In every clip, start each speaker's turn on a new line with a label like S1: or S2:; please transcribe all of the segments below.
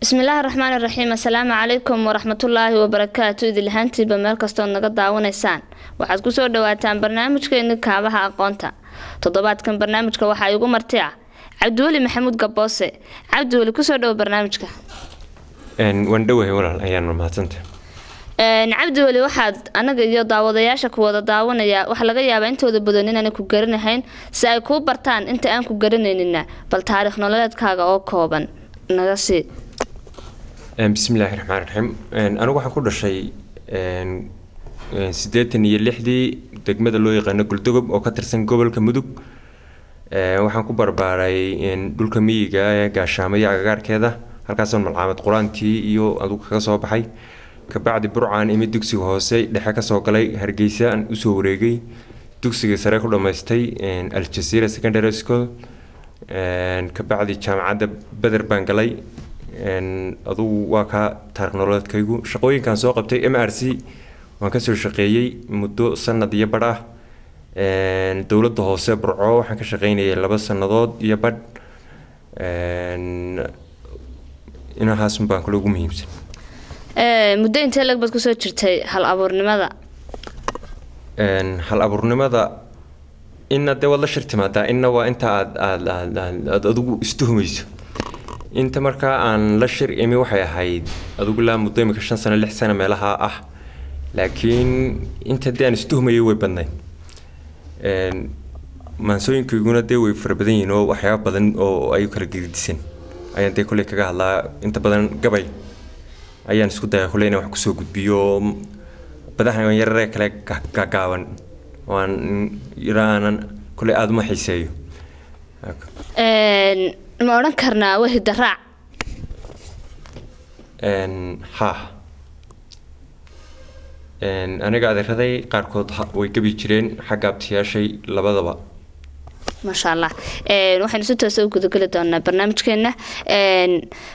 S1: bismillaahi raxmaani raxiim assalaamu calaykum waraxmatullaahi wabarakaatu idilhaantiiba meel kastood naga daawanaysaan. Waxaad ku soo dhawaataan barnaamijkeeni kaabaha aqoonta. Toddobaadkan barnaamijka waxaa igu marti ah cabdiweli maxamuud gaboose. Cabdiweli ku soo dhawo barnaamijka.
S2: Waan dhowahay walaal ayaan mahadsanta
S1: cabdiweli waxaad anaga iyo daawadayaasha ku wada daawanaya waxaa laga yaabaa intooda badan inaanay ku garanahayn si ay kuu bartaan inta aan ku garanaynina bal taariikh nololeedkaaga oo kooban. Naga sii.
S2: Bismillaahi raxmaan raxiim anigu waxaan ku dhashay siddeetan iyo lixdii degmada loo yaqaano guldogob oo ka tirsan gobolka mudug. Waxaan ku barbaaray dhulka miyiga ee gaashaamo iyo agagaarkeeda halkaasoo malcaamed qur'aankii iyo adugu kaga soo baxay kabacdi burcaan imid dugsiga hoose dhexe ka soo galay hargeysa aan u soo wareegay. Dugsiga sare ku dhammaystay aljasiira secondary school. Kabacdi jaamacadda beder baan galay. Adugu waa ka taariikh nololeedkaygu. Shaqooyinkaan soo qabtay m r c waan ka soo shaqeeyey muddo sanad iyo badh ah. Dowladda hoose burco waxaan ka shaqeynayay laba sanadood iyo badh. Inahaasun baan kale ugu muhiimsan
S1: muddo intee lag baad ku soo jirtay hal abuurnimada
S2: hal abuurnimada inna dee waad la shir timaadaa. Inna waa inta aad aad aad adigu istuhumayso. Inta markaa aan la shir imi waxay ahayd adigu ilaa muddo imika shan sano lix sano meelaha ah. Laakiin inta dee aan istuhumayay way badnayd maansooyinkayguna dee way fara badan yihiin oo waxyaaba badan oo ay kala gedisan ayaan dee kolley kaga hadlaa. Inta badan gabay ayaan isku daya kolley inaan wax ku soo gudbiyo. Badahan yararee kale gaagaaban waan yaraanan. Kolley aada uma xiiseeyo.
S1: Ma odhan karnaa wahida raac
S2: ha. Aniga adeeraday qaarkood way gabi jireen. Xagga abtiyaashay labadaba
S1: maasha allah waxaynu si toosa u gudageli doonaa barnaamijkeena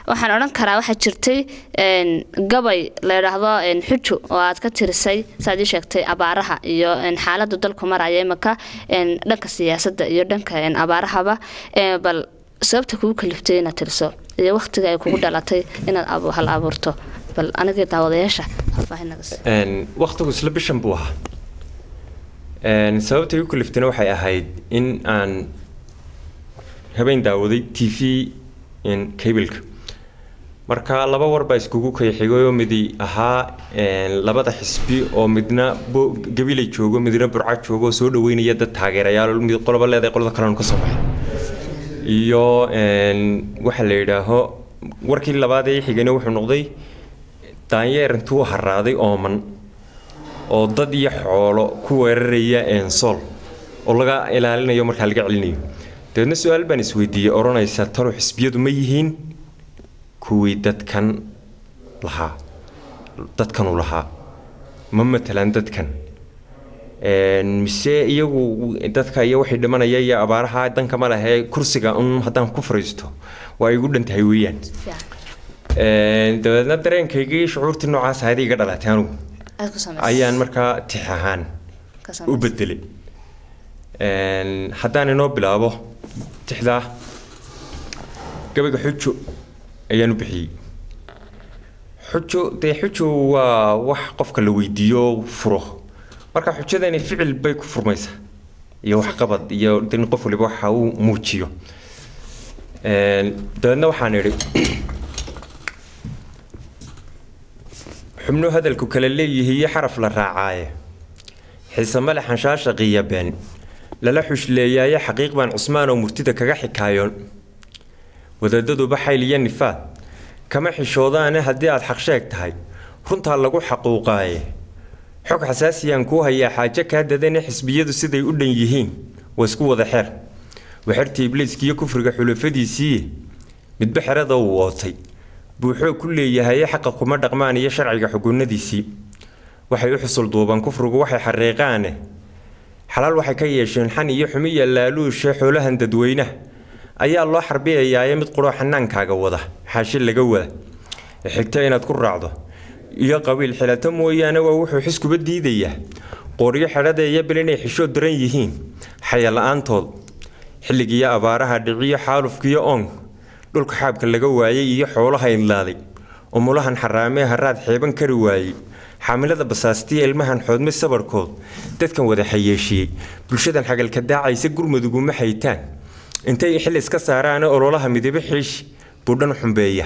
S1: waxaan odhan karaa waxaa jirtay gabay la idhaahdo xujo oo aad ka tirisay saaad ii sheegtay abaaraha iyo xaalada dalku maraya imaka dhanka siyaasadda iyo dhanka abaarahaba. Bal sababta kugu kaliftay inaad tiriso iyo waktiga ay kugu dhalatay inaad hal abuurto. Bal anigii daawadayaasha
S2: waktigu isla bishan buu ahaa sababta igu kaliftana waxay ahayd in aan habeen daawaday t v cableka. Marka laba war baa iskugu kayxigayoo midi ahaa labada xisbi oo midna gabilay joogo midna burca joogo oo soo dhaweynaya dad taageerayaal mid qoloba leedahay qolada kalenu ka soo baxay. Iyo waxa la yidhaaho warkii labaad ee xigana wuxuu noqday daanyeer intuu haraaday ooman oo dad iyo xoolo ku weeraraya ensool oo laga ilaalinayo markaa laga celinayo. Dabeedna su'aal baan isweydiiyey odhanaysa talo xisbiyadu ma yihiin kuwii dadkan lahaa dadkanu lahaa? Ma matalaan dadkan? Mise iyagu dadka iyo waxay dhimanaya iyo abaaraha danka ma lehe kursiga un haddaan ku fariisto waa igu dhantahay weeyaan. Dabeedna dareenkaygii shucuurtii noocaas ahayd iga dhalatay anugu ayaan markaa tix ahaan u bedelay haddaan inoo bilaabo tixdaa gabayga xujo ayaan u bixiyey. Xujo dee xujo waa wax qofka la weydiiyo furo. Marka xujadani ficil bay ku furmaysaa iyo waxqabad iyo qof waliba waxa uu muujiyo. Dabeedna waxaan idhi xubno hadalku kala leeyihi iyo xaraf la raacaaye. Xiise male xanshaasha qiiyabeen lala xushleeyaaye xaqiiq baan cusmaan oo murtida kaga xikaayoon. Wadaadaduba xayl iyo nifaad kama xishoodaane haddii aad xaq sheeg tahay. Runtaa lagu xaquuqaaye. Xog xasaasiyaan kuu hayaa xaajo kaa dadane xisbiyadu siday u dhan yihiin. Waa isku wada xeer. Waxerta ibliiskiiyo kufriga xulafadiisii. Midba xerada uu wootay buuxoo ku leeyahaye xaqa kuma dhaqmaan iyo sharciga xugunadiisii waxay u xusul duubaan kufrigu waxay xariiqaane. Xalaal waxay ka yeesheen xan iyo xumiya laaluushe xoolahan dadweynaha. Ayaa loo xarbiyayaaye mid quroo xanaankaaga wada xaashi laga wada. Xigta inaad ku raacdo. Iyo qabiil xilato mooyaane waa wuxuu xiskuba diidayaa. Qoryo xedhada iyo bil inay xishoo daran yihiin. Xaya la'aantood. Xilligiiyo abaaraha dhiciyo xaalufkiyo oon dhulka xaabka laga waayay iyo xoolaha idlaaday umulahan xaraamee haraad xeeban kari waayey xaamilada basaastiya ilmahan xoodme sabarkood dadkan wada xayeeshiyey bulshadan xagalka daacaysa gurmaduguma haytaan. Intay xil iska saaraane ololaha midibo xiish buudhan xumbeeya.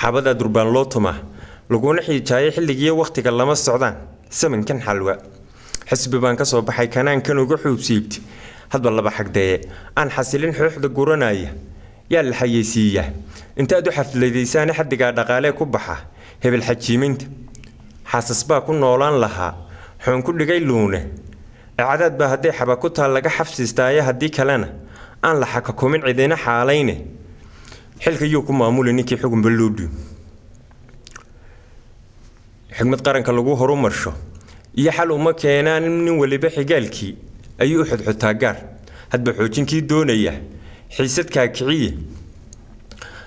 S2: Xabada durbaan loo tumaa laguna xiijaayo xilligiiyo wakhtiga lama socdaan samankan xalwa. Xisbi baan ka soo baxay kanaankan uga xuubsiibti hadba laba xagdeye aan xasilin xooxda guranaya yaa la xayeysiiyaa intaad u xafladaysaane xaddigaa dhaqaalee ku baxa. Hebel xajiiminta xaasas baa ku noolaan lahaa. Xoon ku dhigay luune. Ecadaad baa hadday xaba ku laga xabsiistaaye haddii kalena. Aan la xakakumin cidina xaalayne. Xilka yuu ku maamuli ninkii xugunba loo dhiib xigmad qaranka lagu horumarsho. Iyo xal uma keenaan nin waliba xigaalkii. Ayuu u xodxotaa gaar. Hadba xoojinkii doonaya xiisadkaa kiciye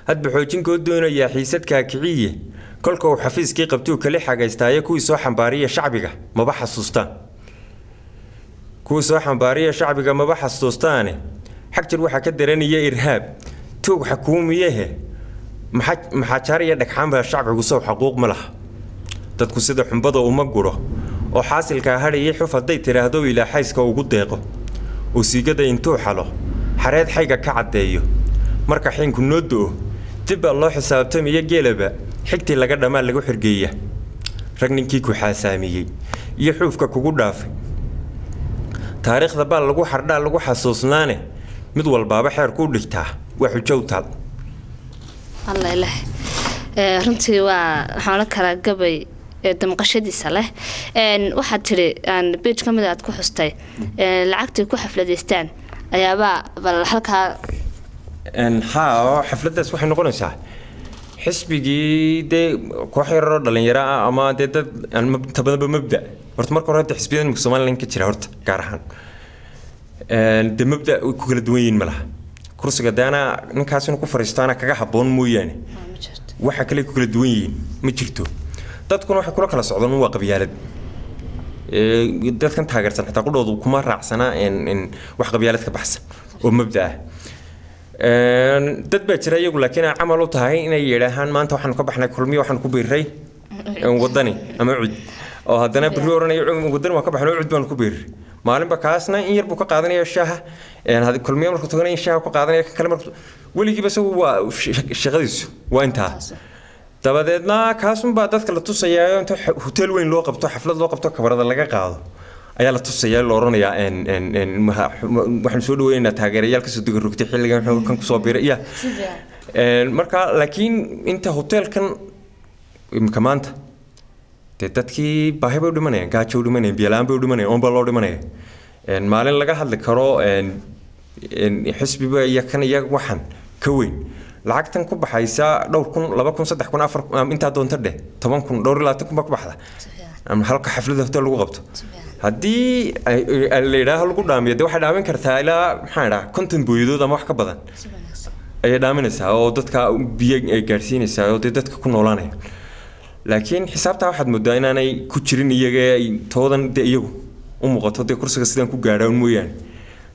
S2: hadba xoojinkoo doonayaa xiisadkaa kiciye kolka uu xafiiskii qabtuu kala xagaystaaye kuwii soo xambaariya shacbiga maba xasuustaan kuwii soo xambaariya shacbiga maba xasuustaane. Xagjir waxaa ka daranaya irhaab toog xakuumiyehe. Maxaa jaar iyo dhagxaanba shacbigu sow xaquuq ma laha. Dadku sida xumbada uma guro. Oo xaasilkaa hadhayay xuf hadday tidhaahdo ilaa xayska ugu deeqo. Oo siigada intuu xalo xareed xayga ka caddeeyo. Marka xiinku noo do-o dib baa loo xisaabtamiyo geelaba. Xigtii laga dhammaa lagu xirgeeya. Rag ninkii ku xaasaamiyey iyo xuufka kugu dhaafay. Taariikhda baa lagu xardhaa lagu xasuusnaane. Mid walbaaba xeer kuu dhigtaa waa xujow taal
S1: runtii waa waxaan odhan karaa gabay damqashadiisa leh. Waxaad tidhi beej ka mid aad ku xustay. Lacagtii ku xafladaystaan ayaabaa bal halkaa
S2: haa xafladdaas waxay noqonaysaa. Xisbigii dee koox yararoo dhalinyaro ah ama dee dad inta badanba mabda. Horta marka hore hadda xisbiyada imika somalilan ka jira horta gaar ahaan. Dee mabda way ku kala duwan yihiin ma laha. Kursiga dee anaa ninkaas inuu ku fariisto anaa kaga habboon mooyaane. Waxa kale ku kala duwan yihiin. Ma jirto. Dadkuna waxay kula kala socdaan waa qabyaalad dadkan taageersan xitaa qudhoodu kuma raacsana wax qabyaalad ka baxsan oo mabda. Ah dad baa jira iyagu laakiin ay camal u tahay inay yidhaahaan maanta waxaanu ka baxnay kulmiyo waxaanu ku biiray wadani ama cud oo haddana berri oranaya wadani waan ka baxnay cud baanu ku biiray maalinba kaasna in yar buu ka qaadanaya shaaha. Kulmiyo markuu tagana in shaaha ka qaadanaya kan kale markuu weligiiba isagu waa shaqadiisu waa intaa dabadeedna kaasunbaa dadka la tusayaa inta hoteel weyn loo qabto xaflad loo qabto kabarada laga qaado. Ayaa la tusayaa la oranayaa waxaanu soo dhaweynaynaa taageerayaal ka soo dega rogtay xilligan kan ku soo biiray. Ya marka laakiin inta hoteelkan imika maanta dee dadkii baahi bay u dhimanayaan gaajo u dhimanayaan biyola-aan bay u dhimanayaan oonbaa loo dhimanaya maalin laga hadli karo xisbiba iyo kan iyo waxan ka weyn lacagtan ku baxaysa dhowr kun laba kun saddex kun afar intaa doonta dheh toban kun dhowr iyo labaatan kun baa ku baxda. Halka xaflada hotel lagu qabto. Haddii la yidhaaho lagu dhaamiyo dee waxay dhaamin kartaa ilaa maxaa idhaha konton booyadood ama wax ka badan. Ayay dhaaminaysaa oo dadka biyo ay gaadhsiinaysaa oo dee dadka ku noolaanaya. Laakiin xisaabtaa waxaad moodaa inaanay ku jirin iyaga toodan dee iyagu u muuqato dee kursiga sidaan ku gaadhaan mooyaane.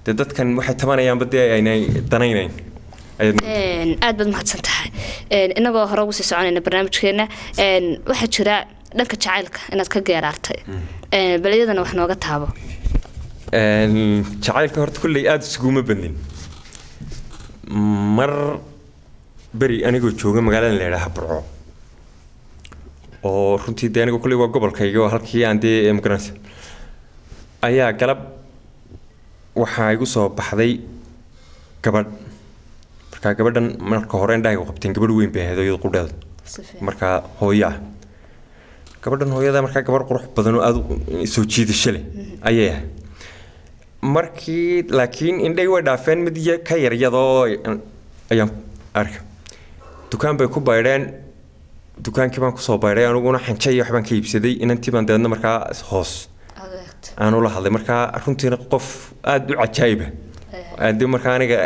S2: Dee dadkan waxay tabanayaanba dee aynay danaynayn
S1: aad baad mahadsan tahay inagoo hore ugu sii soconayna barnaamijkeena waxaa jira dhanka jacaylka inaad ka geeraartay bal iyadana wax nooga taabo.
S2: Jacaylka horta kulley aada isuguma badnin. Mar beri anigoo jooga magaalada la yidhaaha burco. Oo runtii dee aniga kulley waa gobolkayga halkii aan dee magaranaysa ayaa galab waxaa igu soo baxday gabadh markaa gabadhan marka hore indhahaygu qabteen gabadh weyn bay ahayd iyada qudheeda markaa hooyo ah gabadhan hooyada markaa gabadh qurux badan oo aada soo jiidasho leh ayay ahayd. Markii laakiin indhay way dhaafeen mid ka yaryadoo ayaan arka. Dukaan bay ku baydheen. Dukaankii baan ku soo baydhay aniguna xanja iyo waxbaan ka iibsaday. Inantii baan dabeedna markaa hoos. Aan ula hadlay. Markaa runtiina qof aada u cajaayiba aade markaa aniga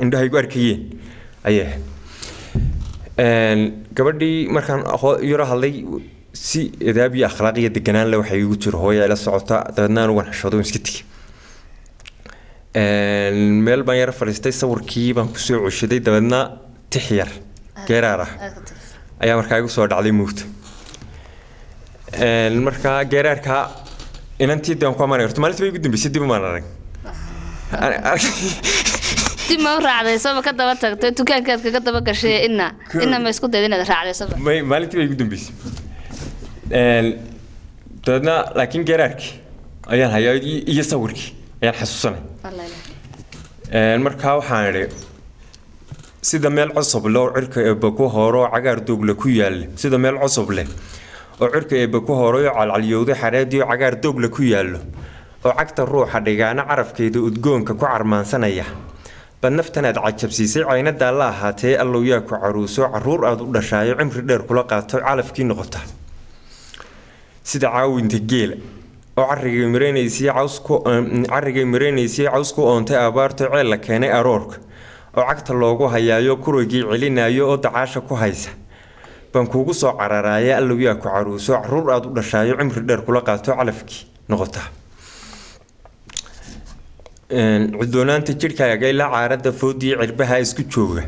S2: indhahaygu arkayeen. Ayay ahayd gabadhii markaan yaro hadlay si edaab iyo akhlaaq iyo deganaan le waxay igu jiro hooya ila socota dabeedna anugan xishoodo iska tegi meel baan yara fadhiistay sawirkii baan ku soo coshaday dabeedna tix yar geeraar ah. ayaa markaa igu soo dhacday muugta markaa geeraarkaa inantii de waan ku amaanay horta maalintii bay igu dambeysay dib umaan arag
S1: dib ma u raacdaysaba ka daba tagtay dukaankaad kaga daba gashay ina ina ma isku dayda inaad raacdaysaba
S2: may maalintii bay igu dambeysay. Dabeedna laakiin geeraarkii ayaan hayaa iyo sawirkii ayaan xasuusanay. Markaa waxaan idhi sida meel cosob leh oo cirka eebba ku horo oo cagaar doogle ku yaalla sida meel cosob leh oo cirka eebba ku horay oo calcalyowday xareedii oo cagaar doogle ku yaallo oo cagta ruuxa dhigaana carafkeeda udgoonka ku carmaansanaya bad naftan aad cajabsiisay caynadaa la ahaatee allow yaa ku caruuso carruur aad u dhashaayo cimri dheer kula qaato calafkii noqota. Sida caawinta geela oo carrigay mareynaysay mareynaysay cawsku oontay abaarto ceel la keenay aroorka oo cagta loogu hayaayo kurigii celinayo oo dacaasha ku haysa. Baan kuugu soo cararaaya allow yaa ku caruuso carruur aad u dhashaayo cimri dheer kula qaato calafkii noqota cudoonaanta jidhkaaga ilaa caarada foodii cirbaha isku jooga.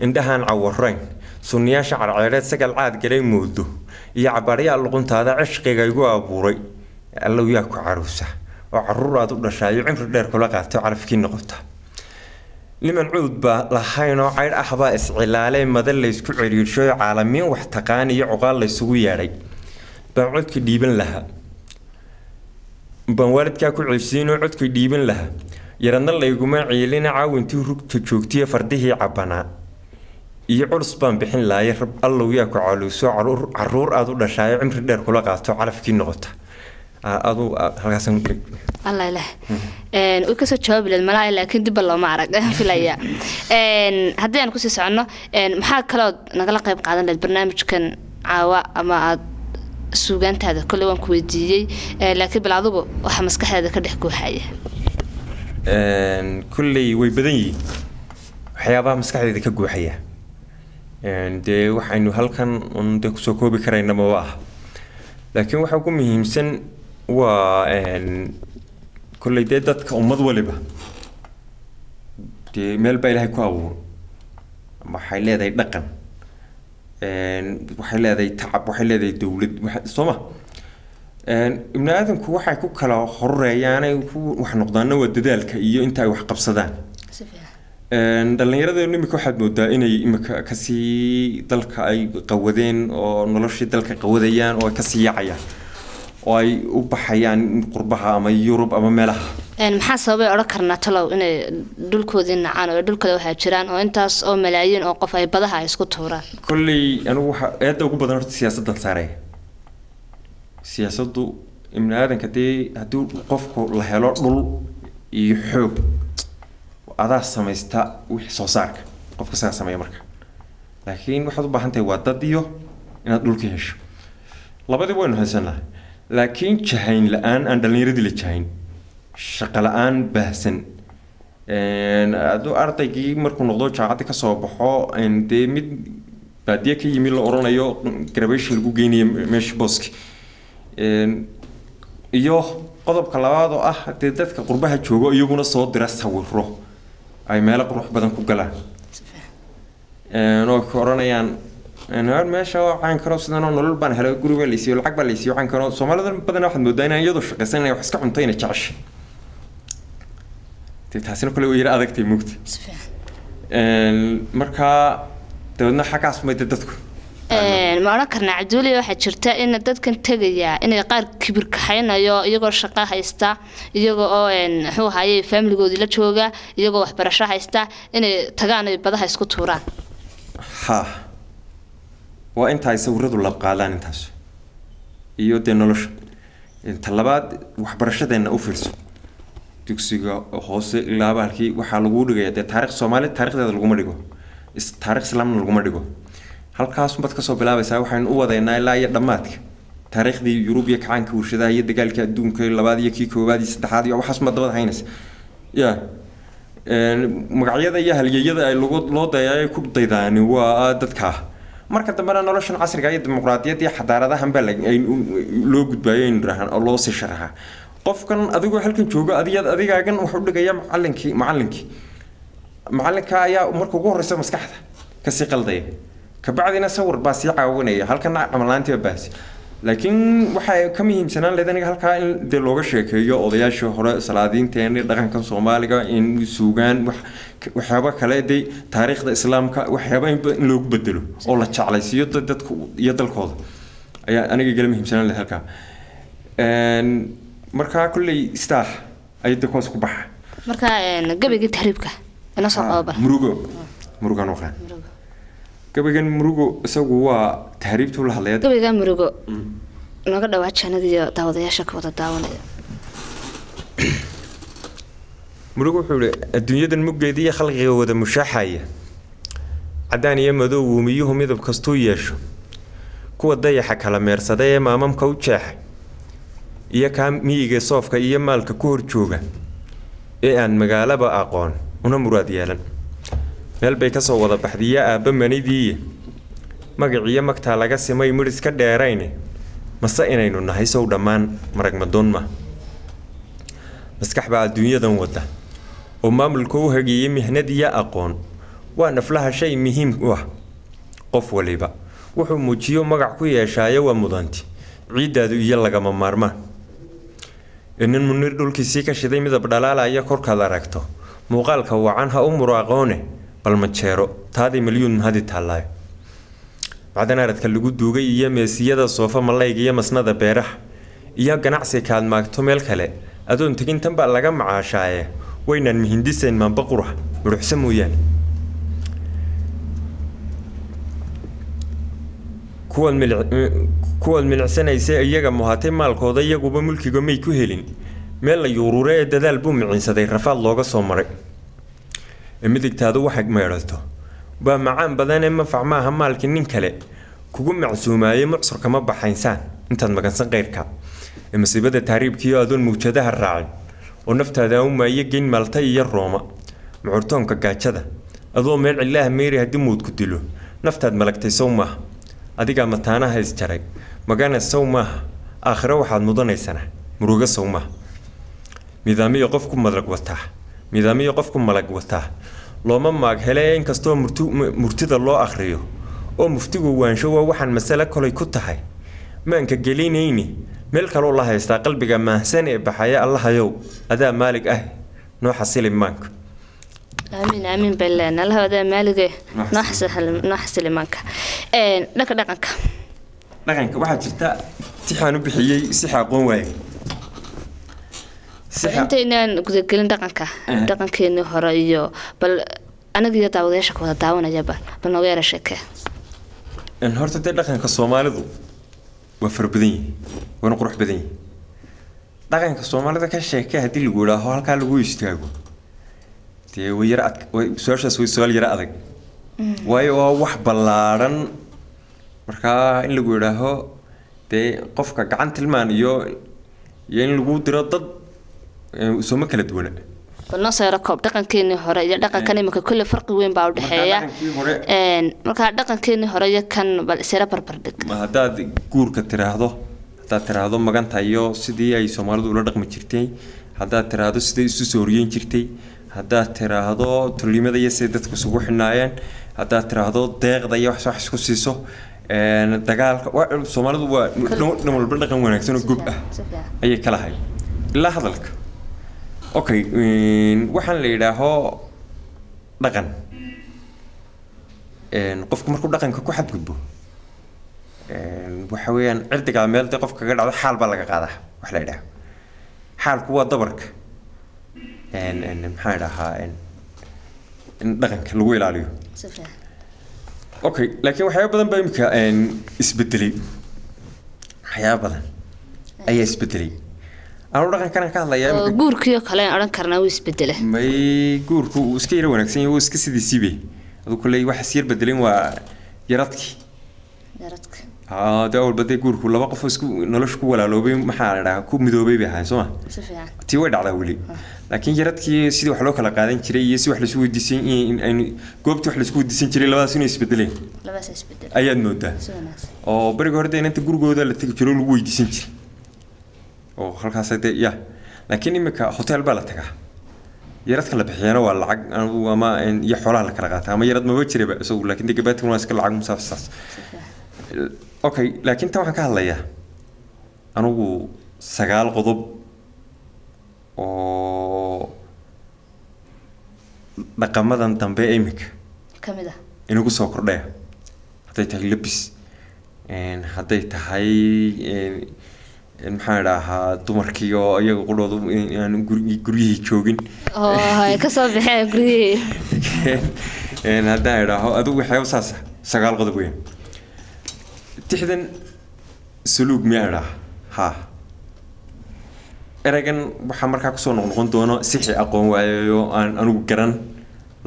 S2: Indhahaan cawarayn sunniyaasha carceereed sagal caad galay moodo. Iyo cabaaryaa luquntaada cishqiga igu abuuray allow yaa ku caruusa oo carruur aad u dhashaayo cimri dheer kula qaato calafkii noqota. Niman cuud baa lahayn oo ah baa iscilaalee madan laysku ciriirshoy caalamiin wax taqaan iyo cuqaal laysugu yeedhay. Baan codka dhiiban lahaa baan waalidkaa ku ceysiinoo codka dhiiban lahaa yaradna layguma ciilina caawintii rugta joogtiya fardihii cabbanaa iyo culus baan bixin laaya rab allow yaa ku caluuso carruur aad u dhashaayo cimri dheer kula qaato calafkii noqota.
S1: Way ka soo jawaabi lahayd malaa laakiin dibba looma arag filaya. Haddii aan ku sii soconno maxaa kalood nagala qayb qaadan lahayd barnaamijkan caawa ama aad suugaantaada kolley waan ku weydiiyey laakiin bal adugu waxa maskaxdaada ka dhex guuxaya
S2: kulley way badan yihiin. Waxyaabaha maskaxdeeda ka guuxaya dee waxaynu halkan dee ku soo koobi karayna maba ah laakiin waxa ugu muhiimsan waa kolley dee dadka ummad waliba dee meel baa ilaahay ku abuuro waxay leedahay dhaqan waxay leedahay tacab waxay leedahay dowlad soo ma? Ibni aadamku waxay ku kala horureeyaanay ku wax noqdaana waa dadaalka iyo inta ay wax qabsadaan. Dhallinyaradeenu imika waxaad moodaa inay imika ka sii dalka ay qawadeen oo noloshii dalka qawadayaan oo ay ka sii yaacayaan oo ay u baxayaan qurbaha ama yurub ama meelaha
S1: maxaa sababay odhan karnaa talow inay dhulkoodii nacaan oo dhulkale waxaa jiraan oo intaas oo malaayiin oo qof ay badaha ay isku tuuraan?
S2: Kolley anigu waxa eedda ugu badan horta siyaasaddan saaraya siyaasaddu ibni aadanka dee haddii qofku la helo dhul iyo xoog adaa samaysta wixii soo saarka qofka sagaa sameeya marka. Laakiin waxaad u baahan tahay waa dad iyo inaad dhulka hesho. Labadii waynu haysanaa laakiin jahayn la'aan aan dhallinyaradii la jahayn shaqo la'aan baahsan. Hadduu ardaygii markuu noqdo jaacadda ka soo baxo dee mid baadiye ka yimi la oranayo graduation lagu geynayo meesha booski iyo qodobka labaad oo ah dee dadka qurbaha joogo iyaguna soo dira sawiro ay meelo qurux badan ku galaan. Oo oranayaan meesha waxaan karo sidan oo nolol baan helay guri baa laysiiyo lacag baa laysiiyo waxaan karo. Soomaalida badan waxaad moodaa inaan iyadoo shaqaysan inay wax iska cunto inay jeceshay taasina kale way yara adagtay mugta markaa dabeedna xaggaas mayda dadku
S1: ma odhan karnaa cabduuliya waxaa jirta in dadkan tegaya inay qaar kibir kaxaynayo iyagoo shaqo haysta iyagoo oo muxuu ahaye faamiligoodii la jooga iyagoo waxbarasho haysta inay tagaan ay badaha isku tuuraan
S2: ha waa inta ay sawiradu labqaadaan intaas iyo dee nolosha ta labaad waxbarashadeenna u fiirso dugsiga hoose ilaa bahalkii waxaa lagu dhigaya dee taarikh soomaali taarikhdeeda laguma dhigo. Taarikh islaamna laguma dhigo. Halkaas baad ka soo bilaabaysaa waxaynu u wadaynaa ilaa iyo dhammaadka. Taariikhdii yurub iyo kacaanka warshadaha iyo dagaalkii adduunka labaad iyo kii koowaad iyo saddexaad iyo waxaas ma dabada haynaysa. Ya magacyada iyo halyeyada ay loo dayaay ku daydaani waa dadkaa marka dambena noloshan casriga iyo dimuqraadiyadda iyo xadaaradahan baa loo gudbaayo aynu rahan oo loo sii sharaxaa qofkan adigoo halkan jooga adiga adigaagan wax u dhigaya macalinkii macalinkii macalinka ayaa marka ugu horeysa maskaxda ka sii qaldaya. Kabacdina sawir baa sii caawinaya halkana camalaantii baa baasi laakiin waxay ka muhiimsanaan lahayd aniga halkaa in dee looga sheekeeyo odayaashii hore salaadiinteeni dhaqankan soomaaliga in suugaan wax waxyaaba kale dee taariikhda islaamka waxyaaba in loogu bedelo oo la jeclaysiiyo dad- dadka iyo dalkooda. Ayaa aniga igala muhiimsanaan lahayd halkaa markaa kolley staax de koos ku baxa
S1: marka een, gabaygii tahriibka ina soo qabo bal
S2: murugo. Murugan waqaan gabaygan murugo isagu waa tahriibtuu la hadlaya
S1: gabaygaa murugo. Naga dhawaa janada iyo daawadayaasha ka wada daawanaya.
S2: Murugo wuxuu ihi adduunyadan muggeeda iyo khalqiga wada mushaaxaya. Caddaan iyo madow uumiyuhu midab kastuu yeesho. Kuwa dayaxa kala meersada ee maamamka u jeexa iyo kaa miyiga soofka iyo maalka ku hor jooga ee aan magaalaba aqoon una muraad yeelan. Meel bay ka soo wada baxdiya aabba manidiiya magaciyo magtaa laga simay midhis ka dheerayne mase inaynu nahay sow dhammaan marag madoon ma? Maskax baa adduunyadan wada oo maamulka u hageeyay mihnad iyo aqoon waa naflaha shay muhiim u ah. Qof waliba wuxuu muujiyo magac ku yeeshaayo waa mudanti ciiddaadu iyo lagama maarmaan inin munir dhulkiisii ka shiday midab dhalaalaya korkaad aragto muuqaalka wacan ha u muraaqoone bal majeero taadii milyuun mahadi taallaayo bacdan aradka lagu duugay iyo meesiyada soofa malayga iyo masnada beeraha iyo ganacsi kaad maagto meel kale. Adoon tegin tan baa laga macaashaaye waynaan mihindisayn maanba qura muruxsa mooyaane milic- kuwaad milicsanaysay iyaga muhatay maalkooda iyaguba mulkiga may ku helin. Meel la yuurure ee dadaal buu micinsaday rafaad looga soo maray. Midigtaadu waxay meedhato baa macaan badan ee mafac maaha maalkii nin kale. Kugu macsuumaayey mucsurka ma baxaysaan. Intaad magansan qayrka. Ee masiibada tahriibkiiyo adoon mawjadaha raacin oo naftaada u maayo geyn maalta iyo rooma. Mucurtoonka gaajada adoo meel cilaah meeri haddii muudku dilo. Naftaad malagtay sow maaha adigaa mataanaha isjaray magana sow maaha aakhiro waxaad mudanaysana muruga sow maaha nidaamiyo qofku malag wataa nidaamiyo qofku malag wataa looma maag hele inkastoo murti- mu- murtida loo akhriyo. Oo muftigu waansho waa waxaan masale kolay ku tahay. Maanka gelinayni meel kaloo la haystaa qalbiga maahsan ee baxaya allahayow adaa maalig ah noo xasili maanka.
S1: Aamiin aamiin baan leenahay allaha wadaa maalige
S2: Noo xasili.
S1: maanka. Dhanka dhaqanka
S2: dhaqanka waxaa jirta sixaan u bixiyey sixa aqoon waaye
S1: intaynaan gudagelin dhaqanka
S2: Eh.
S1: dhaqankeenii hore iyo bal anaga iyo daawadayaasha ka wada daawanaya bal bal nooga yara sheekee
S2: horta dee dhaqanka soomaalidu waa fara badan yihi waana qurux badan yihi dhaqanka soomaalida ka sheekay haddii lagu idhaaho halkaa lagu istaago. Dee way yara ad su'aashaas way su'aal yara adag. Waayo waa wax ballaadhan markaa in lagu idhaaho dee qofka gacan tilmaan iyo iyo in lagu diro dad sooma kala duwana.
S1: Yaro koob? Dhaqankeenii hore iyo dhaqankan iminka kulle farqi weyn baa u dhexeeya.
S2: dhaqankii hore-
S1: Een, markaa dhaqankeenii hore iyo kan bal isira barbar dhig.
S2: Ma haddaad guurka tiraahdo haddaad tiraahdo maganta iyo sidii ay soomaalidu ula dhaqmi jirtay haddaad tiraahdo siday isu sooriyeyn jirtay haddaad tiraahdo tulimada iyo siday dadku isugu xinaayeen haddaad tiraahdo deeqda iyo wax wax isku siiso dagaalka soomaalidu waa dhan walba dhaqan wanaagsan oo gob ah. Ayay ka lahay ilaa hadalka. Okay waxaan la yidhaaho dhaqan. Qofku markuu dhaqanka ku xadgudbo waxa weeyaan cirdigaa meel dee qofka kaga dhacdo xaal baa laga qaadaa wax la yidhaaho. Xaalku waa dabarka. Maxaa idhahaa dhaqanka lagu ilaaliyo. Okay laakiin waxyaaba badan baa imika isbedelay waxyaaba badan ayaa isbedelay anu dhaqankan ka hadlayaa
S1: oo
S2: imika
S1: guurkiioo kale odhan karnaa wuu isbedela
S2: may guurku uu iska yara wanaagsan yahay wuu iska sidiisiibe aduu kulley waxa is yar bedelin waa yaradkii
S1: yaradka
S2: aa dee guurku laba qof oo isku nolosha ku walaaloobay maxaa la dhahaa ku midoobay bay ahayn soo ma?
S1: Si fiican.
S2: Tii way dhacdaa weli. Laakiin yaradkii sidii wax loo kala qaadan jiray iyo si wax laisu weydiisan in aynu goobtii wax la isku weydiisan jiray labadaas inay isbedeleen? Ayaad moodaa oo beriga hore dee inanta gurigooda la tegi jiro lagu weydiisan jiray. Oo halkaas dee ya laakiin imika hotel baa la tagaa. Yaradka la bixiyana waa lacag ama iyo xoolaha la kala qaata ama yarad maba jiraba isagu laakiin dee gabaadkan waa iska lacag
S1: fiican
S2: okay laakiin tan waxaan ka hadlayaa. Anigu sagaal qodob oo dhaqamadan dambe iminka
S1: ka mid ah.
S2: Inagu soo kordhaya hadday tahay labis hadday tahay maxaan idhaahaa dumarkii oo iyaga qudhoodu aan guryihii joogin.
S1: Oo ay ka soo baxeen guryihii
S2: haddaan idhaaho adigu waxyaaba saasa sagaal qodob weyn tixdan saluug miyaa haa eraygan waxaa markaa ku soo noqnoqon doono sixi aqoon waayayo aan anigu garan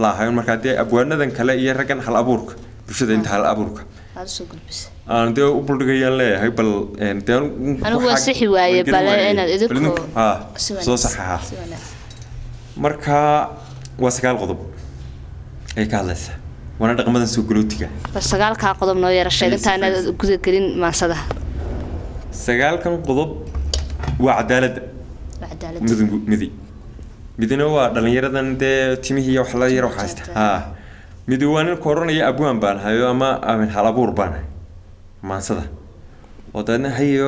S2: laahayn markaa dee abwaanadan kale iyo raggan hal abuurka bulshada inta hal abuurka aan dee u buldhigayaan leeyahay bal soo
S1: wanaagsan
S2: saxa haa
S1: si wanaagsan
S2: marka waa sagaal qodob ay ka hadlaysaa waana dhaqmadan soo galootiga
S1: bal sagaalkaa qodob noo yara sheeg intaana gudagelin maansada
S2: sagaalkan qodob waa cadaaladda
S1: waa cadaalad.
S2: Midingu midi. Midina waa dhallinyaradan dee timihii wax la yar haysta haa. Midi waa nin koranaya abwaan baan hayo ama amin hal abuur baan hay maansada oo dabeedna hayo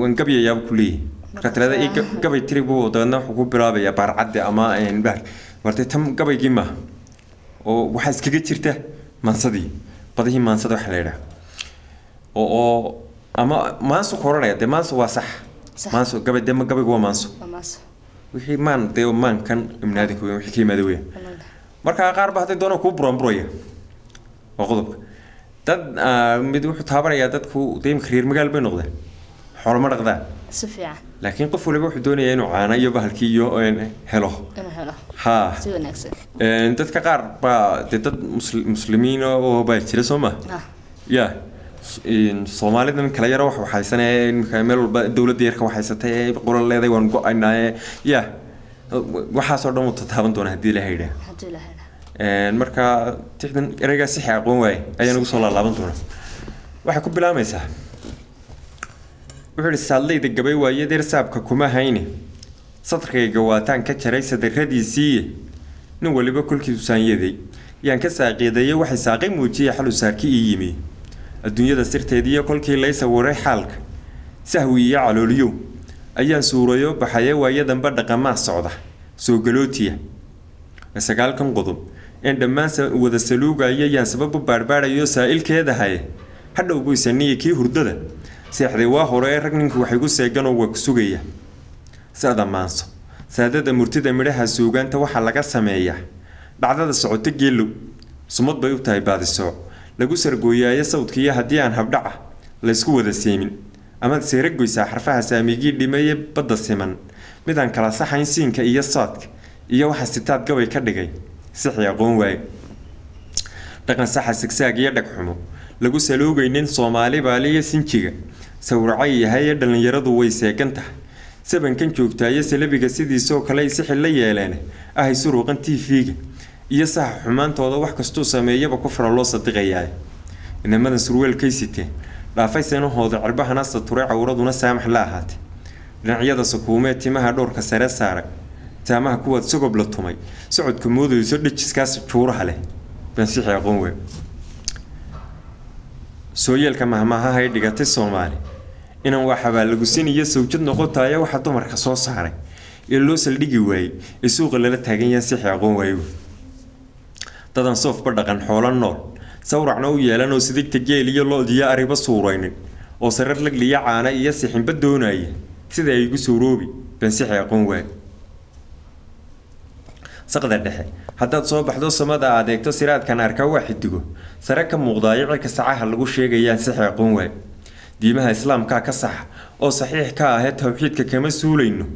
S2: waan gabyayaaba ku leeyahay. Marka tirada gabay tiri buu dabeedna wuxuu ku bilaabayaa baarcadde ama bahar wartay tan gabaygii maaha oo waxaa iskaga jirta maansadii badihii maansada waxa la yidhaha oo ama maanso koranaya dee maanso waa sax. Maanso gabay dee ma gabaygu waa maanso wixii maan dee maankan ibnaadinka weyn wixii ka yimaada weyn. Marka qaar ba hadday doonaan kuu buraanburaya waa qodobka dad ah, mid wuxuu taabanayaa dadku dee imika reer magaal bay noqdeen. Xoolo ma dhaqdaan.
S1: Si fiican
S2: laakiin qof waliba wuxuu doonayaa inuu caana iyo bahalkii iyo helo. Een, dadka qaar baa dee dad musli- muslimiin oo baa jira soo ma?
S1: Ah.
S2: Ya. Een, soomaalidan kala yaro wax waxaysanee imika meel walba dowladda yarka waxaysatay qolan leeday waan go'aynaaye ya. Waxaasoo dhan wuu tataaban doonaa haddii ilaha yidhaah marka tixdan ereygaa sixi aqoon waaye ayaa nagu soo laalaaban doona waxay ku bilaamaysaa wuxuu ihi saadlayda gabay waaye deer saabka kuma hayne sadarkayga waataan ka jaray sadarradiisiiye nin waliba kolkiisu saanyaday. Yaan ka saaqiideeyey waxay saaqay muujiyey xalu saarki ii yimi. Adduunyada sirteediiyo kolkii lay sawiray xaalka. Sahwi iyo calooliyow. Ayaan suurayo baxaye waaye dambe dhaqamaa socda. Soo galootiya sagaalkan qodob een dhammaan wada saluugaya yaan sabab u baadhbaadhayo saa'ilkeeda haye. Hadhow buysaniya kii hurdada seexday waa hore ee rag ninku waxay gu seeganoo waa ku sugaya. Sada maanso saadada murtida midhaha suugaanta waxaa laga sameeyaa. Dhacdada socoto geelow sumad bay u tahay baadisooc lagu sargooyaayo sawdkiiyo haddii aan habdhaca laysku wada seemin. Amaad seeragoysaa xarfaha saamigii dhimaye badda siman. Midaan kala saxayn siinka iyo saadka iyo waxa sitaad gabay ka dhigay. Sixi aqoon waaye dhaqan saxa sigsaag iyo dhagxumo lagu saloogaynin soomaali baaliyo sinjiga sawracay yahaye dhallinyaradu way seegan tahay sabankan joogtaayo salabiga sidiisoo kale ay la yeeleen ahay suruuqan tv-ga iyo saxa xumaantooda wax kastuu sameeyaba kufra loo sadiqayaa inamadan surweelkay siteen dhaafay sanahooda cirbahana saturay cawraduna saamax la ahaatay. Dhinacyada sukuumee timaha dhowrka sare saaray taamaha kuwaad sogob la tumay socodka moodayso dhajiskaas juuraha leh. Bansixi aqoon wey sooyeelka mahmahahay dhigatay soomaali inan waxabaa lagu siniyo sawjad noqotaayo waxa dumarka soo saaray. Ee loo saldhigi waayey ee suuqa lala taagan yahan sixi aqoon waayo dadan soofba dhaqan xoolo nool. Sawracna u yeelan oo sidigta geel iyo loodiyo ariba suuraynin. Oo sarar lagliya caana iyo sixinba doonaya sida ay igu suuroobi bansixi aqoon waayo saqda dhexe haddaad soo baxdo samada aad eegto siraadkan arkaa waa xidigo sare ka muuqdaayo cirka sacaha lagu sheegayaan sixi aqoon waay diimaha islaamkaa ka saxa oo saxiix ka ahee towxiidka kama suulayno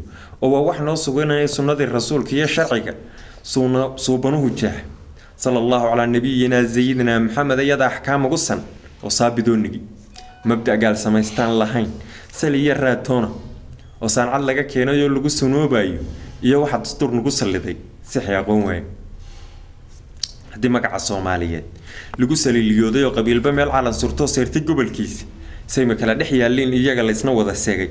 S2: oo waa wax noo suganaya sunnadii rasuulka iyo sharciga suubanuhu jeex. Sala allahu calaa nabiyina sayidina maxamed iyada axkaam ugu san oo saabidoonigi mabda' gaal samaystaan lahayn sali iyo raatoona oo saancad laga keenay oo lagu sunoobayo iyo waxa dastuur nagu salliday sixi aqoon waayo. Haddii magaca soomaaliyeed lagu saliiliyooday oo qabiilba meel calan surtoo seyrtay gobolkiisa sayma kala dhex yaalliin iyaga laysna wada segay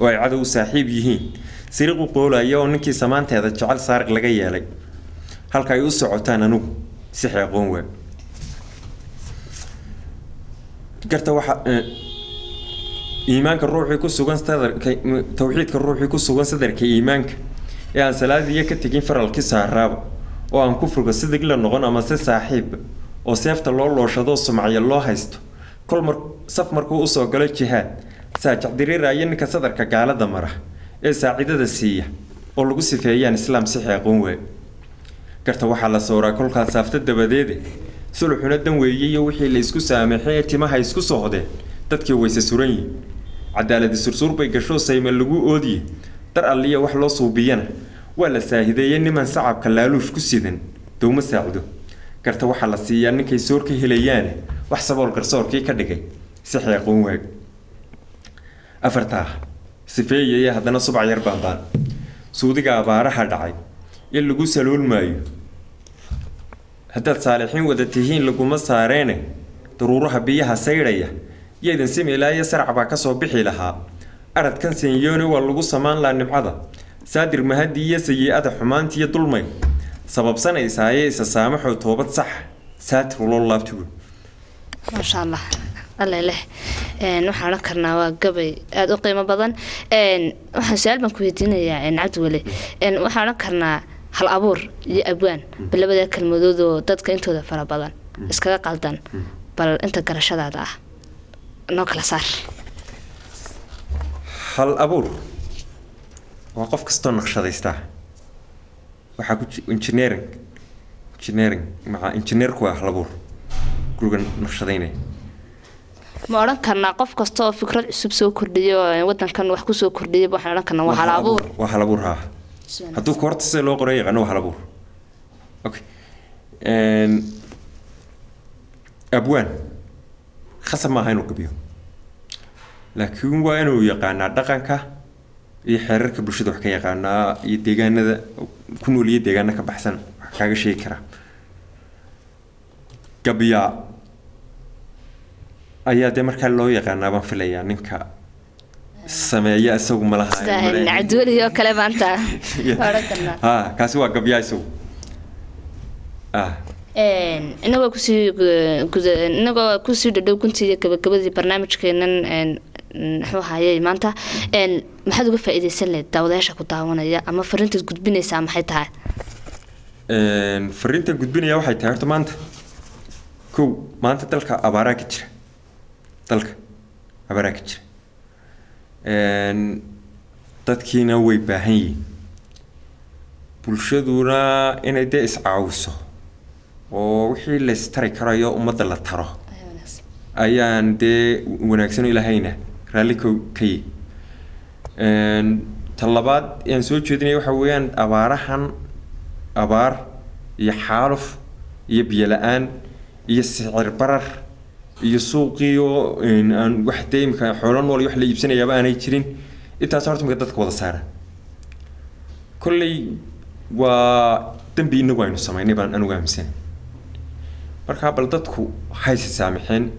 S2: oo ay cadow saaxiib yihiin. Siriqu qoolaya oo ninkii samaanteeda jecel saariq laga yeelay halka ay u socotaan anugu sixi aqoon waa garta waxa iimaanka ruuxii ku sugan sadarka tawxiidka ruuxii ku sugan sadarka iimaanka ee aan salaadiya ka tegin faralkii saaraaba oo aan kufriga sidig la noqon ama si saaxiibba oo seefta loo looshadoo sumacya loo haysto kol saf markuu u soo galo jihaad saajacdiriiraya ninka sadarka gaalada mara ee saacidada siiya oo lagu sifeeyaan islaam sixi aqoon waay garta waxaa la sooraa kolkaas saafta dabadeede suluxuna dan weeye iyo wixii la isku saamaxay ee timaha isku sohdeen dadkii wayse suran yihiin cadaaladi sursuur bay gashoo sayma lagu oodiye dar alliya wax loo suubiyana waa la saahideeyey niman sacabka laaluush ku sidan dowma saacdo garta waxaa la siiyaa ninkay soor ka helayaane wax sabool garsoorkii ka dhigay. Sixi aqoon waag afartaa sifeeyaya haddana subac yar baanbaan suudiga abaaraha dhacay. In lagu saloolmaayo haddaad saalixiin wada tihiin laguma saareene. Daruuraha biyaha saydhaya yaydan similaayo sarac baa ka soo bixi lahaa. Aradkan senyoone waa lagu samaan laa nimcada. Saadir mahadi iyo sayi-ada xumaantiiyo dulmay sababsanaysaaye isa saamaxoo toobad sax saatir loo laabtigu.
S1: Maasha allah alle leh waxaan odhan karnaa waa gabay aada u qiimo badan. Waxaan su'aal baan ku weydiinayaa cabdiweli waxaan odhan karnaa hal abuur iyo abwaan. Bal labada kelmadood oo dadka intooda fara badan iskaga qaldan bal inta garashadaada ah noo kala saar.
S2: Hal abuur. Waa qof kastoo naqshadaystaa waxaa ku engineering. Engineering maca engineerku waa hal abuur guriga naqshadaynaya
S1: ma odhan karnaa qof kasta oo fikrad cusub soo kordhiyo wadankan wax ku soo kordhiya waxaan odhan karnaa waa hal abuur
S2: waa hal abuur haa hadduu horta sida loo qoran yaqaano waa hal abuur okay abwaan. Khasab maaha inuu gabiyo. Laakiin waa inuu yaqaanaa dhaqanka iyo xeerarka bulshada wax ka yaqaanaa iyo deegaanada ku nool iyo deegaana ka baxsan wax kaaga sheegi karaa gabiyaa ayaa dee markaa loo yaqaanaa baan filayaa ninka sameeya isagu malaha
S1: cabdiweli oo kale maanta.
S2: Ha kaasi waa gabyaa isagu. Ah.
S1: Inagoo ku sii inagoo ku sii dhadhow gabagabadii barnaamijkeenan muxuu hayay maanta maxaad uga faa-iideysan lehed daawadayaasha ku daawanaya ama fariintaad gudbinaysaa maxay tahay?
S2: Fariintan gudbinaya waxay tahay horta maanta. Kow maanta dalka abaaraa ka jira. Dalka abaaraa ka jira. Dadkiina way baahan yihiin. Bulshaduna inay dee iscaawiso oo wixii la istari karayo ummadda la taro. Ayaan dee wanaagsan ilaahayna raalli ka ta labaad aan soo jeedinaya waxa weeyaan abaarahan abaar iyo xaaluf iyo biyo la'aan iyo sicir barar iyo suuqii aan wax dee xoolo nool iyo wax la iibsanayaaba aanay jirin. Intaas horta imika dadka wada saara. Kolley waa dembi inagu aynu samaynay baan anugu aaminsan markaa bal dadku hayse saamixeen